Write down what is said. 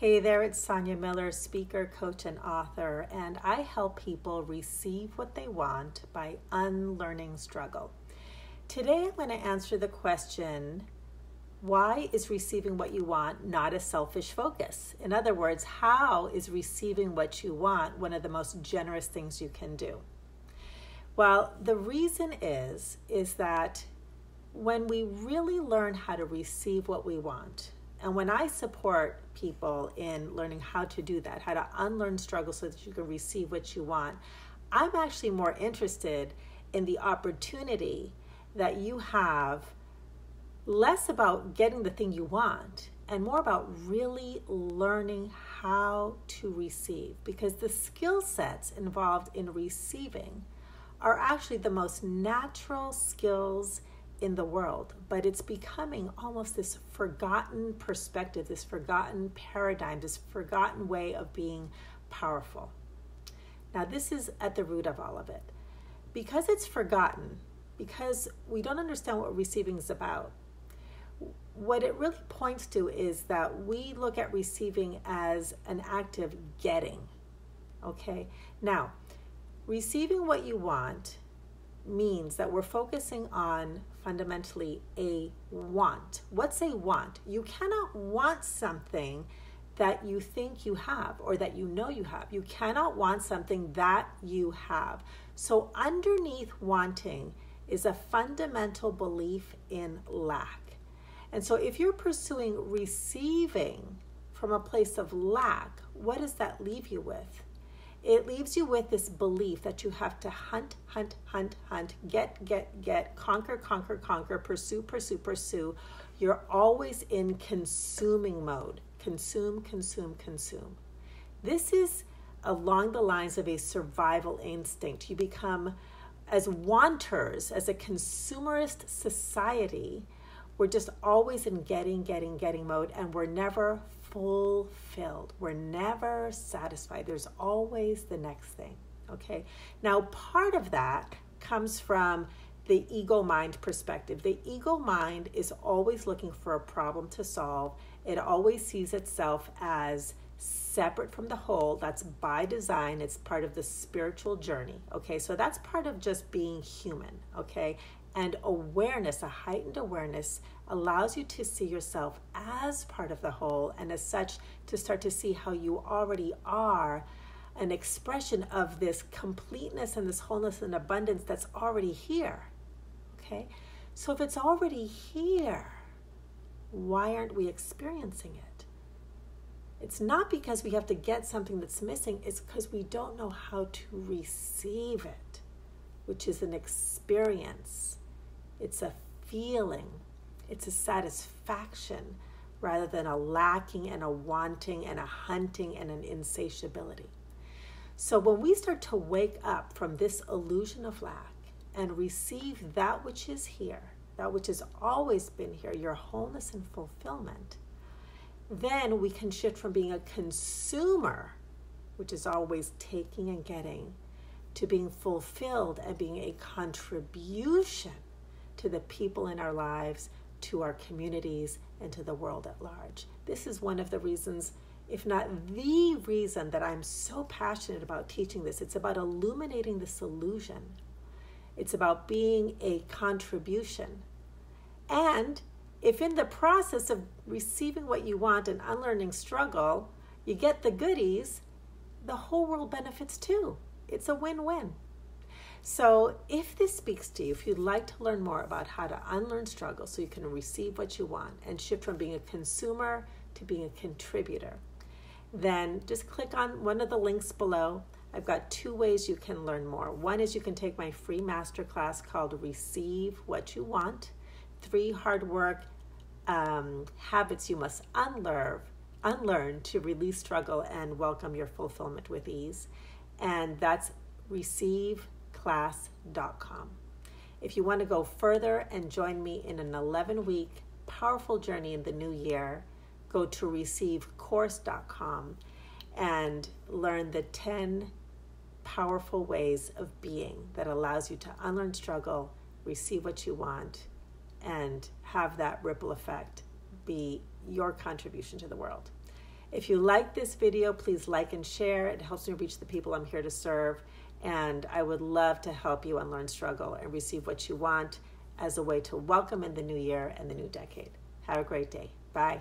Hey there, it's Sonia Miller, speaker, coach, and author, and I help people receive what they want by unlearning struggle. Today I'm going to answer the question why is receiving what you want not a selfish focus? In other words, how is receiving what you want one of the most generous things you can do? Well, the reason is is that when we really learn how to receive what we want, and when I support people in learning how to do that, how to unlearn struggle so that you can receive what you want, I'm actually more interested in the opportunity that you have less about getting the thing you want and more about really learning how to receive. Because the skill sets involved in receiving are actually the most natural skills in the world, but it's becoming almost this forgotten perspective, this forgotten paradigm, this forgotten way of being powerful. Now, this is at the root of all of it. Because it's forgotten, because we don't understand what receiving is about, what it really points to is that we look at receiving as an act of getting. Okay? Now, receiving what you want means that we're focusing on fundamentally a want. What's a want? You cannot want something that you think you have or that you know you have. You cannot want something that you have. So, underneath wanting is a fundamental belief in lack. And so, if you're pursuing receiving from a place of lack, what does that leave you with? It leaves you with this belief that you have to hunt, hunt, hunt, hunt, get, get, get, conquer, conquer, conquer, pursue, pursue, pursue. You're always in consuming mode consume, consume, consume. This is along the lines of a survival instinct. You become, as wanters, as a consumerist society, we're just always in getting, getting, getting mode, and we're never fulfilled. We're never satisfied. There's always the next thing. Okay. Now, part of that comes from the ego mind perspective. The ego mind is always looking for a problem to solve, it always sees itself as separate from the whole. That's by design, it's part of the spiritual journey. Okay. So that's part of just being human. Okay. And awareness, a heightened awareness, allows you to see yourself as part of the whole, and as such, to start to see how you already are an expression of this completeness and this wholeness and abundance that's already here. Okay? So if it's already here, why aren't we experiencing it? It's not because we have to get something that's missing, it's because we don't know how to receive it, which is an experience it's a feeling, it's a satisfaction rather than a lacking and a wanting and a hunting and an insatiability. So when we start to wake up from this illusion of lack and receive that which is here, that which has always been here, your wholeness and fulfillment, then we can shift from being a consumer, which is always taking and getting, to being fulfilled and being a contribution to the people in our lives, to our communities, and to the world at large. This is one of the reasons, if not the reason, that I'm so passionate about teaching this. It's about illuminating this illusion, it's about being a contribution. And if in the process of receiving what you want and unlearning struggle, you get the goodies, the whole world benefits too. It's a win win. So, if this speaks to you, if you'd like to learn more about how to unlearn struggle so you can receive what you want and shift from being a consumer to being a contributor, then just click on one of the links below. I've got two ways you can learn more. One is you can take my free masterclass called Receive What You Want Three Hard Work um, Habits You Must Unlearn, unlearn to release struggle and welcome your fulfillment with ease. And that's Receive class.com. If you want to go further and join me in an 11 week powerful journey in the new year, go to receivecourse.com and learn the 10 powerful ways of being that allows you to unlearn struggle, receive what you want, and have that ripple effect be your contribution to the world. If you like this video, please like and share. It helps me reach the people I'm here to serve. And I would love to help you unlearn struggle and receive what you want as a way to welcome in the new year and the new decade. Have a great day. Bye.